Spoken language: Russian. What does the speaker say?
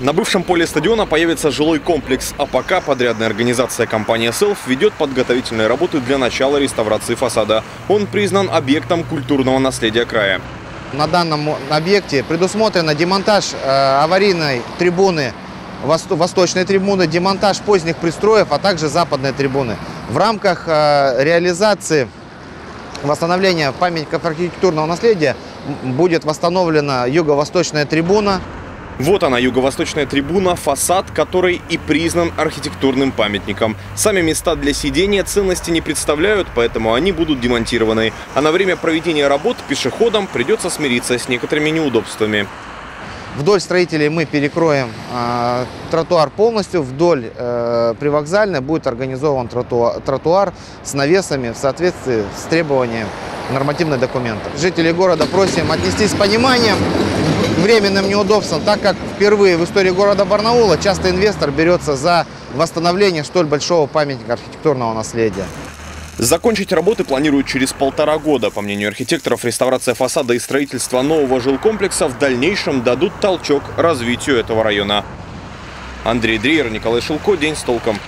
На бывшем поле стадиона появится жилой комплекс, а пока подрядная организация компания «Селф» ведет подготовительные работы для начала реставрации фасада. Он признан объектом культурного наследия края. На данном объекте предусмотрено демонтаж э, аварийной трибуны, восто- восточной трибуны, демонтаж поздних пристроев, а также западной трибуны. В рамках э, реализации восстановления памятников архитектурного наследия будет восстановлена юго-восточная трибуна, Вот она, юго-восточная трибуна, фасад которой и признан архитектурным памятником. Сами места для сидения ценности не представляют, поэтому они будут демонтированы. А на время проведения работ пешеходам придется смириться с некоторыми неудобствами. Вдоль строителей мы перекроем э, тротуар полностью. Вдоль э, привокзальной будет организован тротуар, тротуар с навесами в соответствии с требованием нормативных документов. Жителей города просим отнестись с пониманием временным неудобствам, так как впервые в истории города Барнаула часто инвестор берется за восстановление столь большого памятника архитектурного наследия. Закончить работы планируют через полтора года. По мнению архитекторов, реставрация фасада и строительство нового жилкомплекса в дальнейшем дадут толчок развитию этого района. Андрей Дриер, Николай Шелко. День с толком.